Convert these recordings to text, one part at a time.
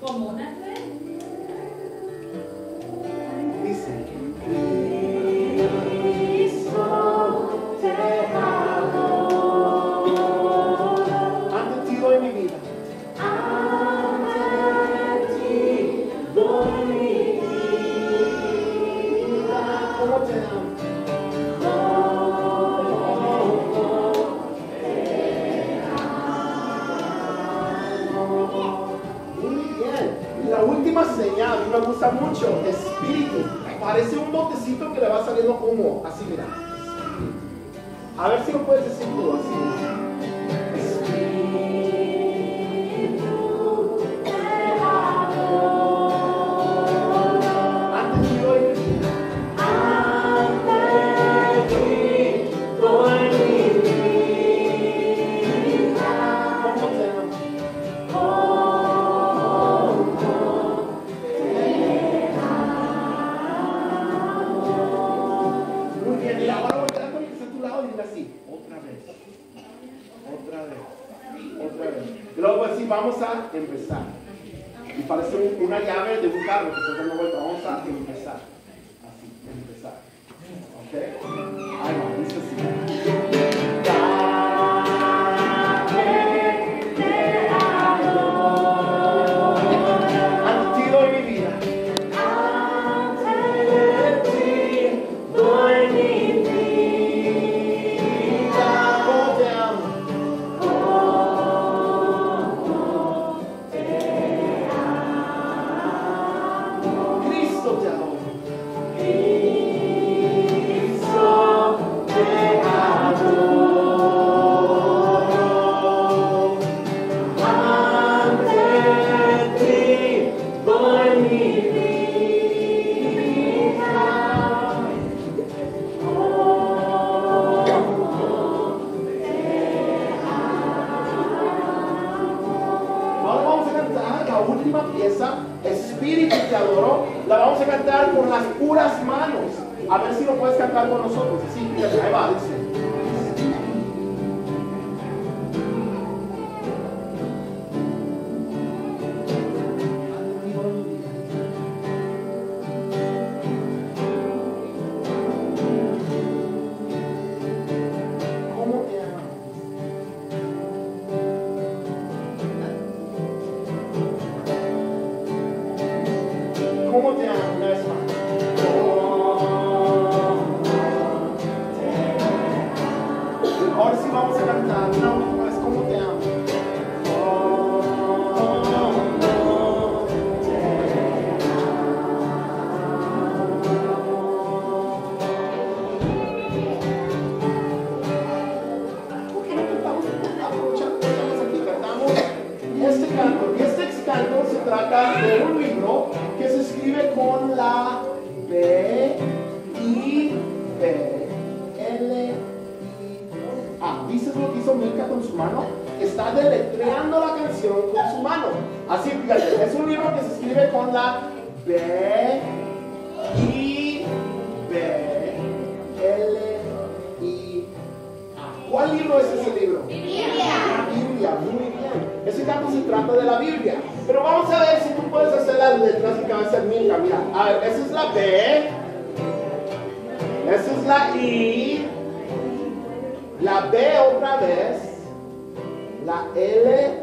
Mica? Como mucho, espíritu. Parece un botecito que le va saliendo humo. Así, mira. A ver si lo puedes decir tú así. Así, otra vez, otra vez, otra vez. Y luego así vamos a empezar. Y parece un- una llave de un carro que está dando vuelta. Vamos a empezar. Así, empezar. ¿Ok? Última pieza, Espíritu te adoro. La vamos a cantar con las puras manos. A ver si lo puedes cantar con nosotros. Sí, ahí va, dice. Ahora sí vamos a cantar una última vez. ¿Cómo te amo? ¿Por qué no este. Y este trata de un libro que se escribe con la B, I, B, A. ¿Dices lo que hizo Milka con su mano? Está deletreando la canción con su mano. Así, fíjate, es un libro que se escribe con la B, I, B, L, I, A. ¿Cuál libro es ese libro? La Biblia, muy bien. Ese canto se trata de la Biblia. Pero vamos a ver si tú puedes hacer las letras que va a hacer Milka. Mira, a ver, esa es la B. Esa es la I. La B otra vez. La L.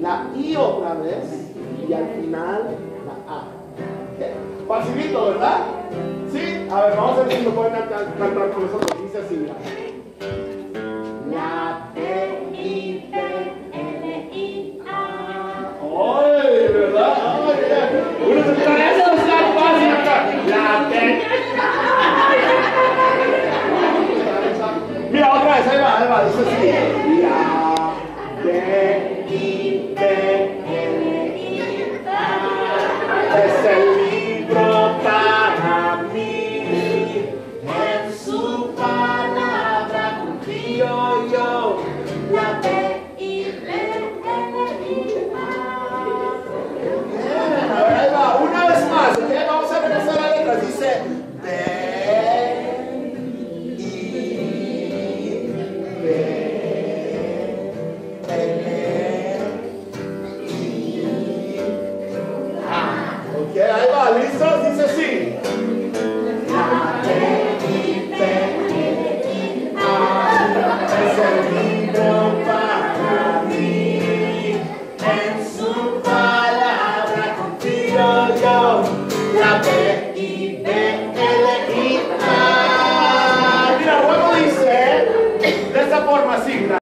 La I otra vez. Y al final la A. ¿Ok? Facilito, ¿verdad? Sí. A ver, vamos a ver si lo pueden cantar con nosotros. Dice así, mira. Es el sigla.